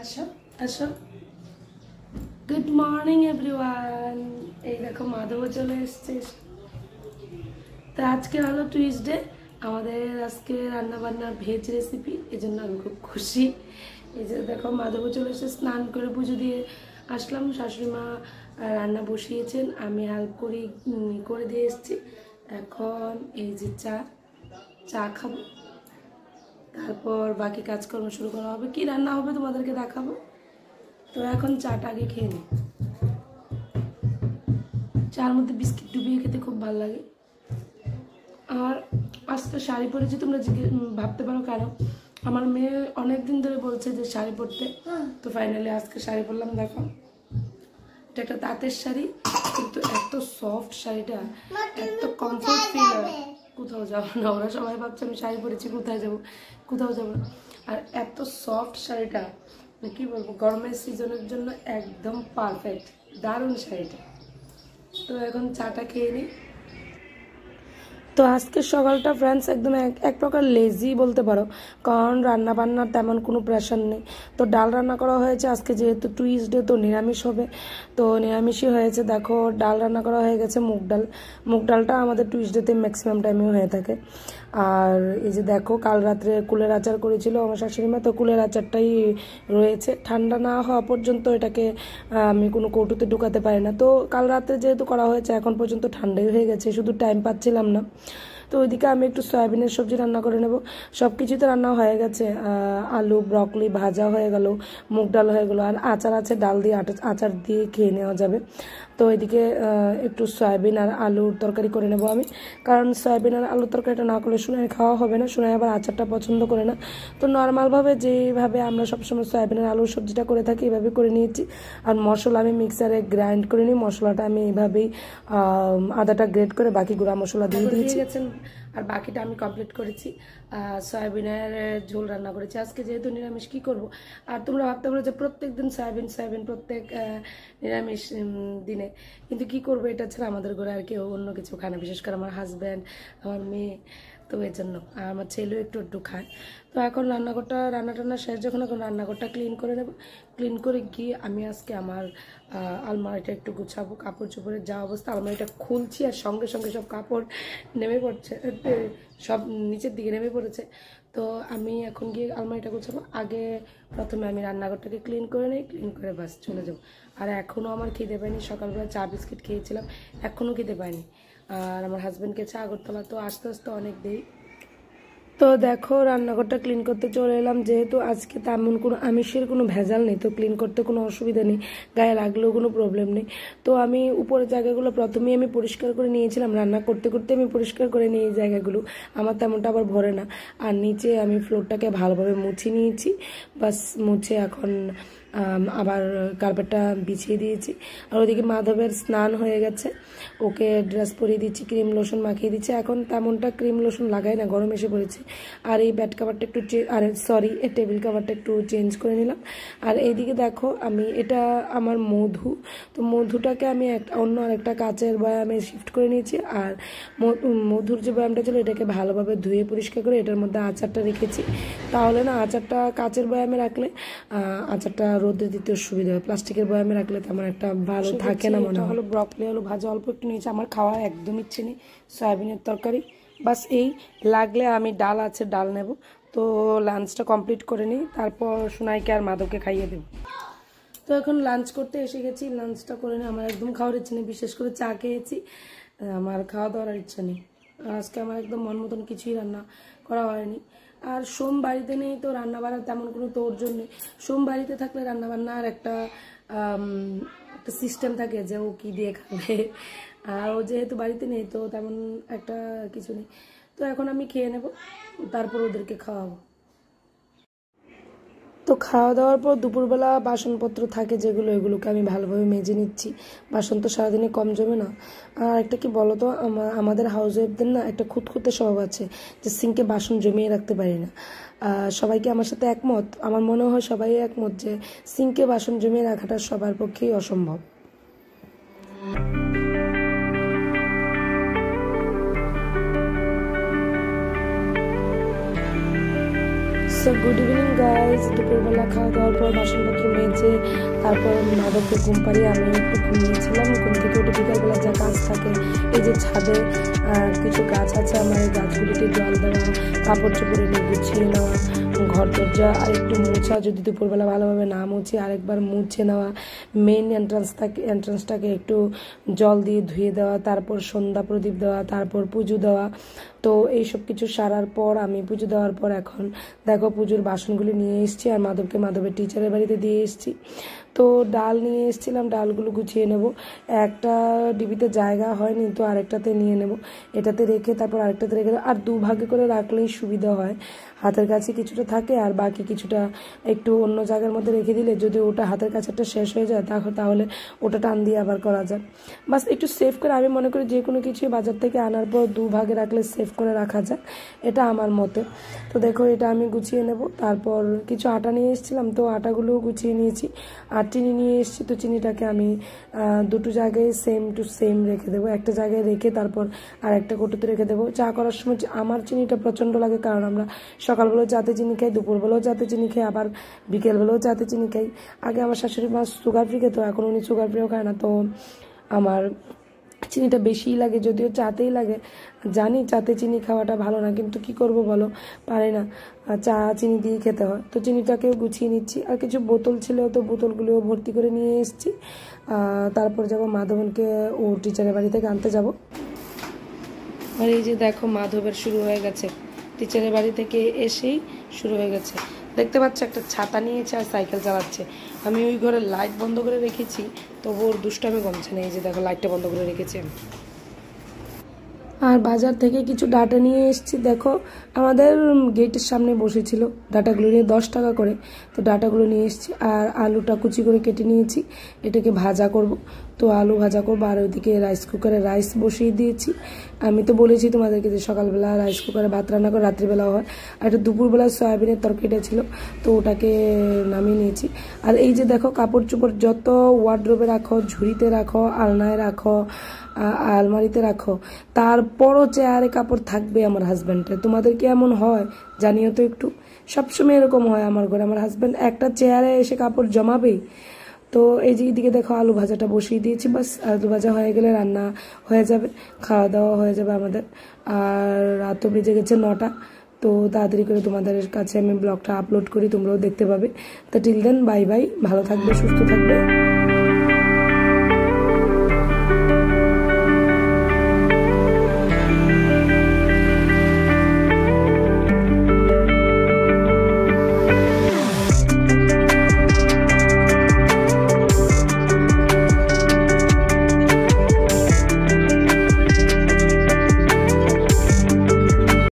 আসো আসো good morning everyone এই দেখো মাধবও চলে এসছে। তো আজকে হলো টুইসডে আমাদের আজকে রান্না বান্নার ভেজ রেসিপি এই জন্য আমি খুব খুশি। এই যে দেখো মাধবও চলে এসে স্নান করে পুজো দিয়ে আসলাম। শাশুড়ি মা রান্না বসিয়েছেন। আমি হেল্প করি করে দিয়ে এসেছি। এখন এই যে চা চা খাব। তারপর বাকি কাজকর্ম শুরু করা হবে। কি রান্না হবে তোমাদেরকে দেখাবো? তো এখন চাটা আগে খেয়ে নিই চার মধ্যে বিস্কিট ডুবিয়ে খেতে খুব ভালো লাগে। আর আজকে শাড়ি পরেছি তোমরা জিজ্ঞে- উম, ভাবতে পারো কেন? আমার মেয়ে অনেক দিন ধরে বলছে যে শাড়ি পরতে। তো ফাইনালি আজকে শাড়ি পরলাম দেখো। এটা একটা তাঁতের শাড়ি কিন্তু এত সফট শাড়িটা এত কমফোর্ট ফিল হয়। কোথাও যাব না। ওরা সবাই ভাবছে, আমি শাড়ি পরেছি, কোথায় যাব? কোথাও যাব না। আর এত সফট শাড়িটা মানে কি বলব, গরমের সিজনের জন্য একদম পারফেক্ট দারুণ শাড়িটা। তো এখন চাটা খেয়ে নিই। তো আজকের সকালটা ফ্রেন্ডস একদম এক প্রকার লেজি বলতে পারো। কারণ রান্না বান্নার তেমন কোনো প্রেশার নেই। তো ডাল রান্না করা হয়েছে আজকে যেহেতু টুইসডে তো নিরামিষ হবে। তো নিরামিষই হয়েছে। দেখো, ডাল রান্না করা হয়ে গেছে মুগ ডাল। মুগ ডালটা আমাদের টুইসডেতে ম্যাক্সিমাম টাইমে হয়ে থাকে। আর এই যে দেখো, কাল রাত্রে কুলের আচার করেছিল আমার শাশুড়ি মা, তো কুলের আচারটাই রয়েছে। ঠান্ডা না হওয়া পর্যন্ত এটাকে আমি কোনো কৌটুতে ঢুকাতে পারি না। তো কাল রাত্রে যেহেতু করা হয়েছে, এখন পর্যন্ত ঠান্ডাই হয়ে গেছে, শুধু টাইম পাচ্ছিলাম না। তো ওইদিকে আমি একটু সয়াবিনের সবজি রান্না করে নেব। সব কিছুই তো রান্না হয়ে গেছে আলু ব্রকলি ভাজা হয়ে গেল মুগ ডাল হয়ে গেলো আর আচার আছে ডাল দিয়ে আটা- আচার দিয়ে খেয়ে নেওয়া যাবে। তো এদিকে একটু সয়াবিন আর আলুর তরকারি করে নেব আমি। কারণ সয়াবিন আর আলুর তরকারিটা না করলে সোনাই খাওয়া হবে না সোনাই আবার আচারটা পছন্দ করে না। তো নর্মালভাবে যেভাবে আমরা সবসময় সয়াবিন আর আলুর সবজিটা করে থাকি এভাবে করে নিয়েছি। আর মশলা আমি মিক্সারে গ্রাইন্ড করে নিই মশলাটা আমি এইভাবেই আহ, আদাটা গ্রেড করে বাকি গুঁড়া মশলা দিয়ে দিয়েছি। আর বাকিটা আমি কমপ্লিট করেছি। সয়াবিনের ঝোল রান্না করেছি। আজকে যেহেতু নিরামিষ, কী করব? আর তোমরা ভাবতে পারো যে প্রত্যেক দিন সয়াবিন সয়াবিন প্রত্যেক নিরামিষ দিনে। কিন্তু কি করব? এটা ছাড়া আমাদের ঘরে আর কেউ অন্য কিছু খায় না। বিশেষ করে আমার হাজব্যান্ড আমার মেয়ে। তো এর জন্য আর আমার ছেলেও একটু একটু খায়। তো এখন রান্নাঘরটা রান্না টান্না শেষ। যখন এখন রান্নাঘরটা ক্লিন করে নেব ক্লিন করে গিয়ে আমি আজকে আমার আলমারিটা একটু গুছাবো। কাপড় চোপড়ের যা অবস্থা, আলমারিটা খুলছি আর সঙ্গে সঙ্গে সব কাপড় নেমে পড়ছে সব নিচের দিকে নেমে পড়েছে। তো আমি এখন গিয়ে আলমারিটা গুছাবো। আগে প্রথমে আমি রান্নাঘরটাকে ক্লিন করে নিই ক্লিন করে বাস চলে যাব। আর এখনও আমার খিদে পায়নি। সকালবেলা চা বিস্কিট খেয়েছিলাম এখনও খিদে পায়নি। আর আমার হাজব্যান্ডকে চা করতাম তো আস্তে আস্তে অনেক দেরি। তো দেখো, রান্নাঘরটা ক্লিন করতে চলে এলাম। যেহেতু আজকে তেমন কোনো আমিষের কোনো ভেজাল নেই, তো ক্লিন করতে কোনো অসুবিধা নেই, গায়ে লাগলেও কোনো প্রবলেম নেই। তো আমি উপরের জায়গাগুলো প্রথমেই আমি পরিষ্কার করে নিয়েছিলাম। রান্না করতে করতে আমি পরিষ্কার করে নিই এই জায়গাগুলো। আমার তেমনটা আবার ভরে না। আর নিচে আমি ফ্লোরটাকে ভালোভাবে মুছে নিয়েছি। বাস মুছে এখন আবার কার্পেটটা বিছিয়ে দিয়েছি। আর ওদিকে মাধবের স্নান হয়ে গেছে। ওকে ড্রেস পরিয়ে দিচ্ছি ক্রিম লোশন মাখিয়ে দিচ্ছি। এখন তেমনটা ক্রিম লোশন লাগাই না, গরম এসে পড়েছে। আর এই ব্যাড কাভারটা একটু আর সরি টেবিল কাভারটা একটু চেঞ্জ করে নিলাম। আর এইদিকে দেখো, আমি এটা আমার মধু। তো মধুটাকে আমি অন্য আরেকটা কাচের বয়ামে শিফট করে নিয়েছি। আর মধুর যে বয়ামটা ছিল, এটাকে ভালোভাবে ধুয়ে পরিষ্কার করে এটার মধ্যে আচারটা রেখেছি। তাহলে না, আচারটা কাচের বয়ামে রাখলে আচারটা রোদে দিতে সুবিধা হয়। প্লাস্টিকের বয়ামে রাখলে তেমন একটা ভালো থাকে না মনে হয়। হলো ব্রকলি হলো ভাজা। অল্প একটু নিয়েছি আমার খাওয়া একদম ইচ্ছে নেই। সয়াবিনের তরকারি। বাস এই লাগলে আমি ডাল আছে ডাল নেব। তো লাঞ্চটা কমপ্লিট করে নিই তারপর সোনাইকে আর মাধবকে খাইয়ে দেবো। তো এখন লাঞ্চ করতে এসে গেছি লাঞ্চটা করে নিই আমার একদম খাওয়ার ইচ্ছে নেই বিশেষ করে চা খেয়েছি। আমার খাওয়া দাওয়ার ইচ্ছা নেই। আজকে আমার একদম মন মতন কিছুই রান্না করা হয়নি। আর সোম বাড়িতে নেই তো রান্না বান্নার তেমন কোনো তোর জন্য সোম বাড়িতে থাকলে রান্না বান্নার একটা একটা সিস্টেম থাকে যে ও কী দিয়ে খাবে। আর ও যেহেতু বাড়িতে নেই তো তেমন একটা কিছু নেই। তো এখন আমি খেয়ে নেব, তারপর ওদেরকে খাওয়াবো। তো খাওয়া দাওয়ার পর দুপুরবেলা বাসনপত্র থাকে যেগুলো, এগুলোকে আমি ভালোভাবে মেজে নিচ্ছি। বাসন তো সারাদিনে কম জমে না। আর একটা কি বলতো, আমা- আমাদের হাউস ওয়াইফদের না একটা খুঁতখুঁতে স্বভাব আছে যে সিঙ্কে বাসন জমিয়ে রাখতে পারি না। সবাইকে আমার সাথে একমত? আমার মনে হয় সবাই একমত যে সিঙ্কে বাসন জমিয়ে রাখাটা সবার পক্ষেই অসম্ভব। সো গুড ইভিনিং গাইজ দুপুরবেলা খাওয়া দাওয়ার পর বাসনপত্র মেজে তারপর মাদককে ঘুম আমি একটু ঘুমিয়েছিলাম। ঘুম থেকে উঠে বিকালবেলা যা গাছ থাকে, এই যে ছাদে কিছু গাছ আছে, আমার এই গাছগুলিতে জল দেওয়া, কাপড় চোপড় এনে গুছিয়ে নেওয়া ঘর দরজা আর একটু মোছা, যদি দুপুরবেলা ভালোভাবে না মুছে, আরেকবার মুছে নেওয়া। মেন এন্ট্রান্স থাকে এন্ট্রান্সটাকে একটু জল দিয়ে ধুয়ে দেওয়া, তারপর সন্ধ্যা প্রদীপ দেওয়া, তারপর পুজো দেওয়া। তো এইসব কিছু সারার পর আমি পুজো দেওয়ার পর এখন দেখো পুজোর বাসনগুলি নিয়ে এসেছি আর মাধবকে মাধবের টিচারের বাড়িতে দিয়ে এসেছি। তো ডাল নিয়ে এসেছিলাম, ডালগুলো গুছিয়ে নেব। একটা ডিবিতে জায়গা হয়নি তো আরেকটাতে নিয়ে নেব। এটাতে রেখে তারপর আরেকটাতে রেখে আর দুভাগে করে রাখলেই সুবিধা হয়। হাতের কাছে কিছুটা থাকে আর বাকি কিছুটা একটু অন্য জায়গার মধ্যে রেখে দিলে যদি ওটা হাতের কাছে একটা শেষ হয়ে যায় তাহলে ওটা টান দিয়ে আবার করা যায়। বাস একটু সেভ করে আমি মনে করি যে কোনো কিছুই বাজার থেকে আনার পর দু ভাগে রাখলে সেভ করে রাখা যায়। এটা আমার মতে। তো দেখো এটা আমি গুছিয়ে নেব। তারপর কিছু আটা নিয়ে এসেছিলাম, তো আটাগুলোও গুছিয়ে নিয়েছি। আর চিনি নিয়ে এসেছি, তো চিনিটাকে আমি দুটো জায়গায় সেম টু সেম রেখে দেবো। একটা জায়গায় রেখে তারপর আর একটা কোটোতে রেখে দেবো। চা করার সময় আমার চিনিটা প্রচণ্ড লাগে, কারণ আমরা সকালবেলাও যাতে চিনি খাই, দুপুরবেলাও যাতে চিনি খাই, আবার বিকেলবেলাও যাতে চিনি খাই। আগে আমার শাশুড়ি মা সুগার ফ্রি খেত, এখন উনি সুগার ফ্রিও খায় না, তো আমার চিনিটা বেশিই লাগে, যদিও চাতেই লাগে। জানি চাতে চিনি খাওয়াটা ভালো না, কিন্তু কি করব বলো? পারে না। চা, চিনি দিয়ে খেতে হয়। তো চিনিটাকেও গুছিয়ে নিচ্ছি। আর কিছু বোতল ছিল তো বোতলগুলোও ভর্তি করে নিয়ে এসেছি। তারপর যাব মাধবনকে ও টিচারের বাড়ি থেকে আনতে যাব। আর এই যে দেখো, মাধবের শুরু হয়ে গেছে। টিচারের বাড়ি থেকে এসেই শুরু হয়ে গেছে। দেখতে পাচ্ছ, একটা ছাতা নিয়েছে আর সাইকেল চালাচ্ছে। আমি ওই ঘরে লাইট বন্ধ করে রেখেছি, তবু ওর দুষ্টামি কমছে না। এই যে দেখো লাইটটা বন্ধ করে রেখেছে আমি। আর বাজার থেকে কিছু ডাটা নিয়ে এসেছি। দেখো, আমাদের গেটের সামনে বসেছিল ডাটাগুলো নিয়ে দশ টাকা করে। তো ডাটাগুলো নিয়ে এসেছি আর আলুটা কুচি করে কেটে নিয়েছি। এটাকে ভাজা করব। তো আলু ভাজা করব আর ওইদিকে রাইস কুকারে রাইস বসিয়ে দিয়েছি। আমি তো বলেছি তোমাদেরকে যে সকালবেলা রাইস কুকারে ভাত রান্না করে রাত্রিবেলাও হয়। আর একটা দুপুরবেলা সয়াবিনের তরকারিটা ছিল, তো ওটাকে নামিয়ে নিয়েছি। আর এই যে দেখো, কাপড় চোপড় যত ওয়ার্ড্রোবে রাখো, ঝুড়িতে রাখো, আলনায় রাখো আলমারিতে রাখো। তারপরও চেয়ারে কাপড় থাকবে আমার হাজব্যান্ডের তোমাদের কি এমন হয়? জানিও তো একটু। সবসময় এরকম হয় আমার ঘরে। আমার হাজব্যান্ড একটা চেয়ারে এসে কাপড় জমাবেই। তো এই যে এদিকে দেখো আলু ভাজাটা বসিয়ে দিয়েছি। বাস, আলু ভাজা হয়ে গেলে রান্না হয়ে যাবে। খাওয়া দাওয়া হয়ে যাবে আমাদের। আর রাতও বেজে গেছে নটা। তো তাড়াতাড়ি করে তোমাদের কাছে আমি ব্লগটা আপলোড করি, তোমরাও দেখতে পাবে। তো টিল দেন বাই বাই ভালো থাকবে, সুস্থ থাকবে।